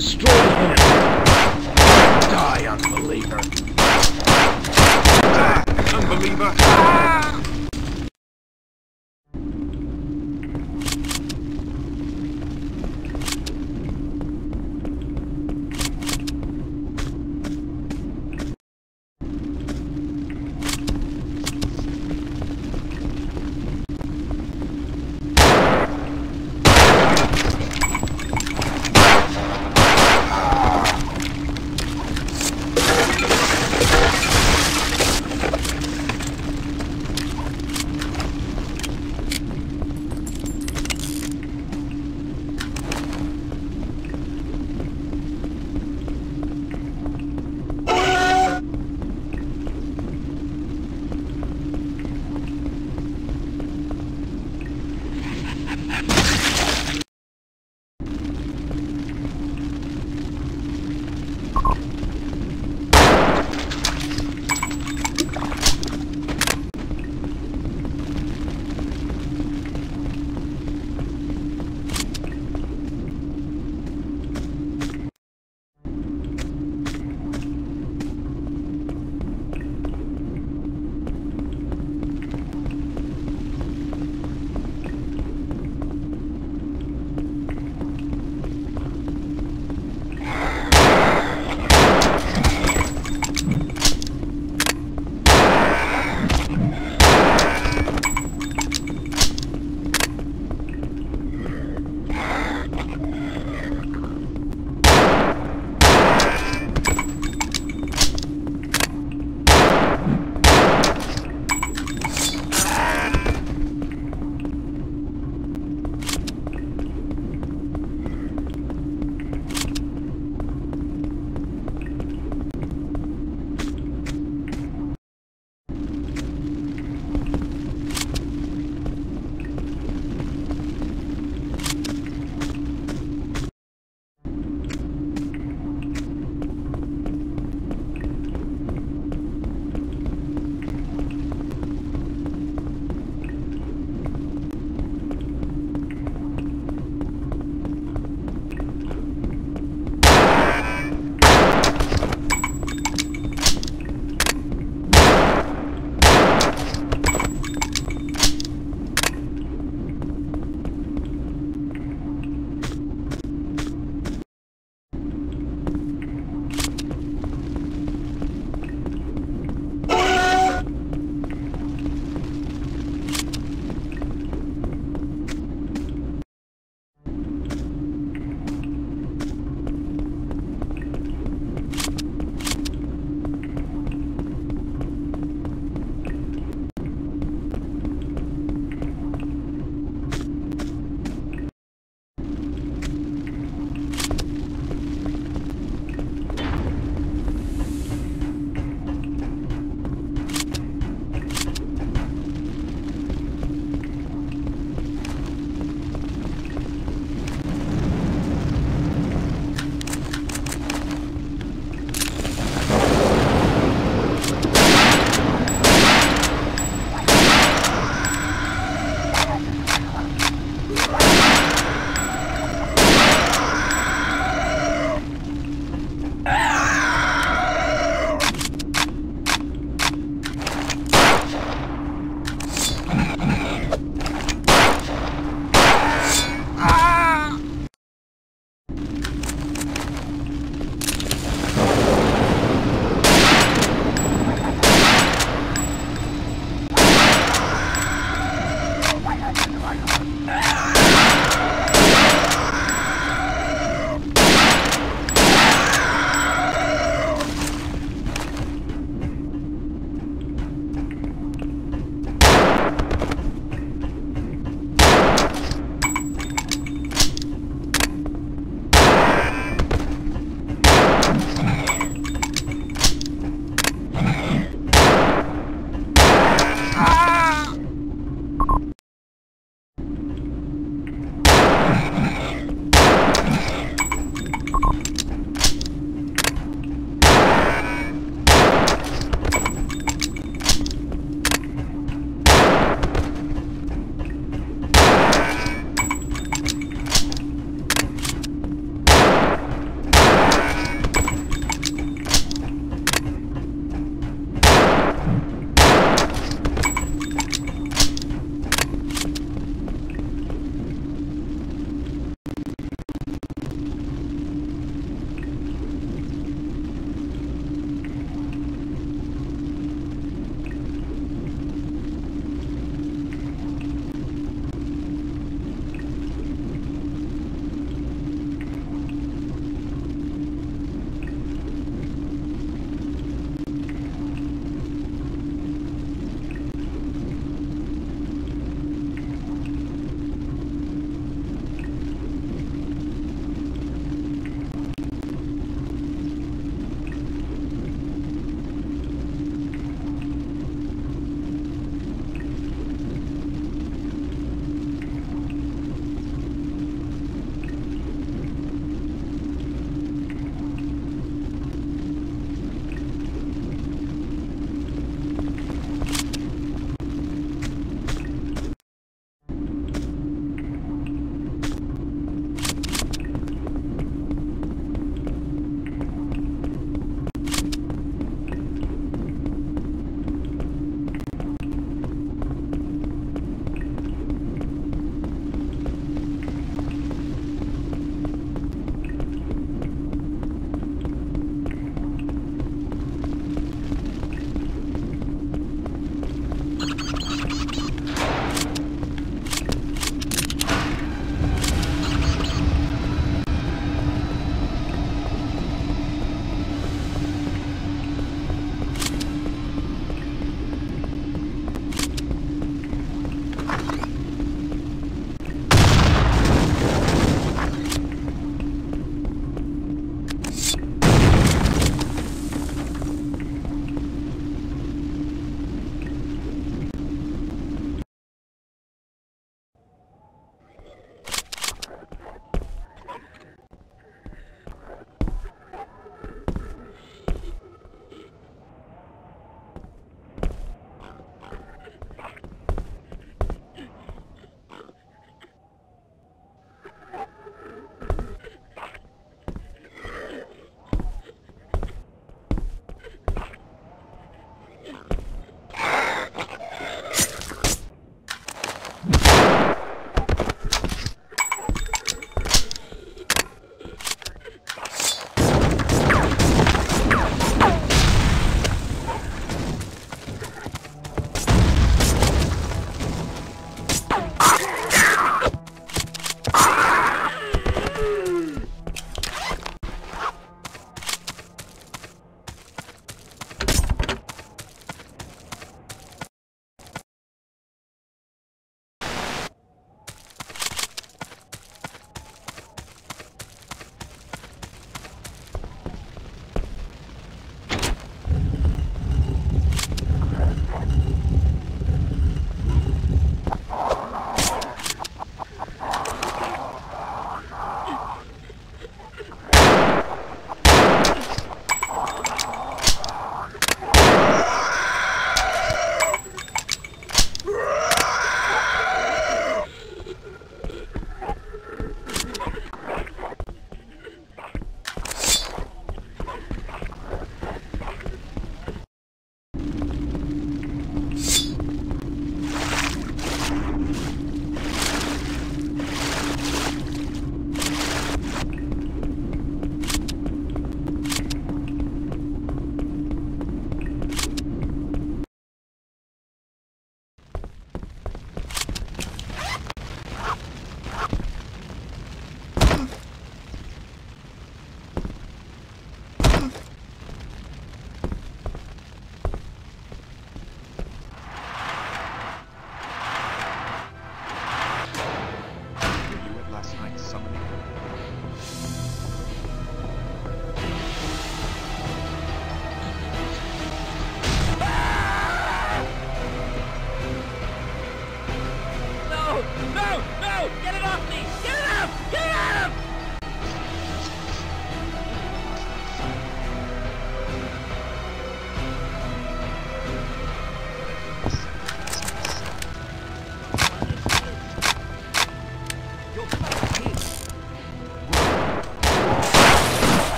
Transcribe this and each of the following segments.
Destroy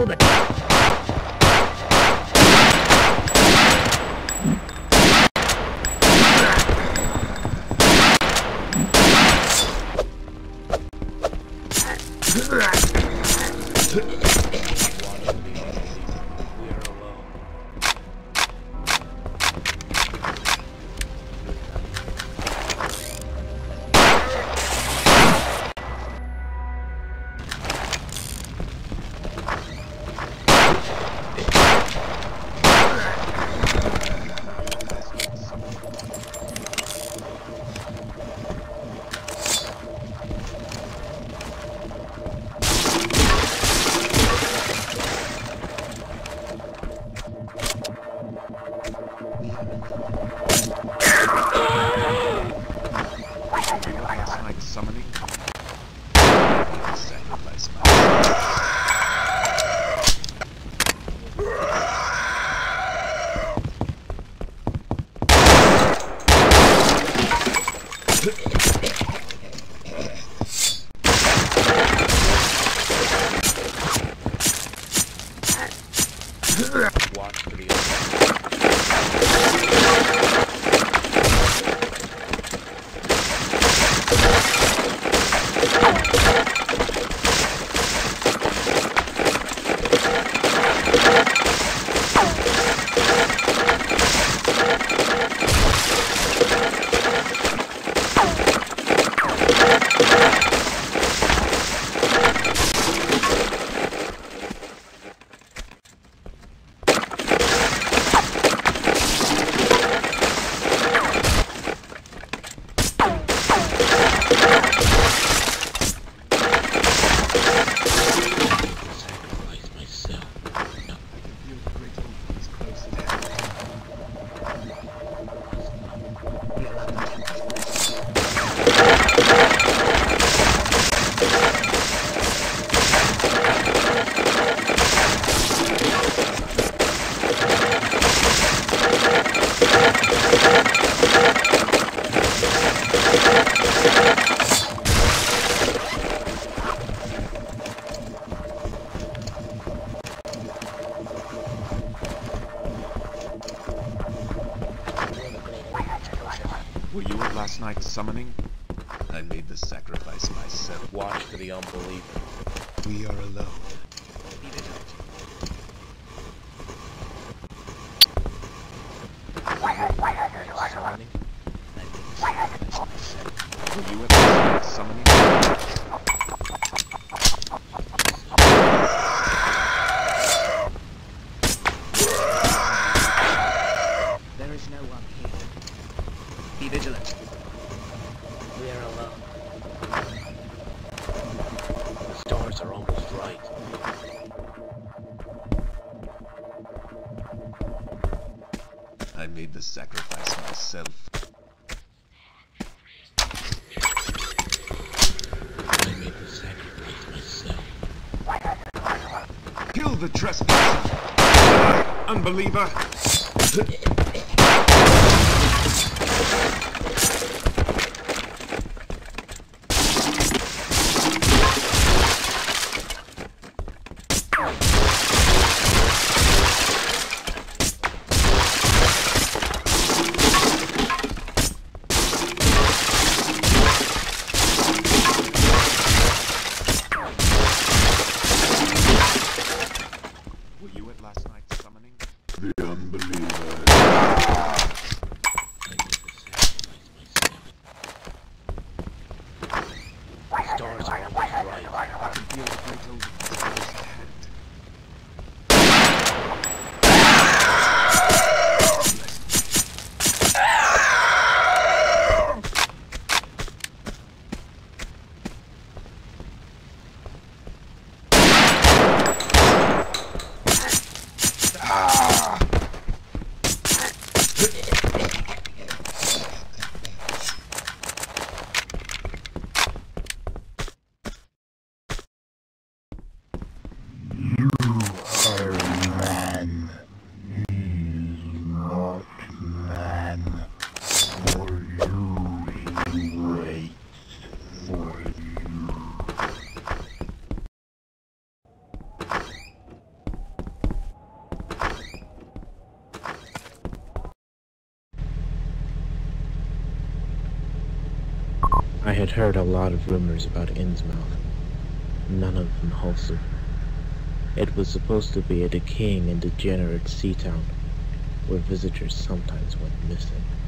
kill the summoning? I made the sacrifice myself. Watch for the unbeliever. We are alone. Be vigilant. Summoning. I made the sacrifice myself. Were you at last summoning? Sacrifice myself. I made the sacrifice myself. Kill the trespasser! Unbeliever! Were you at last night's summoning? The unbeliever. I made the sacrifice myself. The stars are almost right. I can feel the great old his hand. are man. He is not man. For you he waits. For you. I had heard a lot of rumors about Innsmouth, none of them wholesome. It was supposed to be a decaying and degenerate sea town, where visitors sometimes went missing.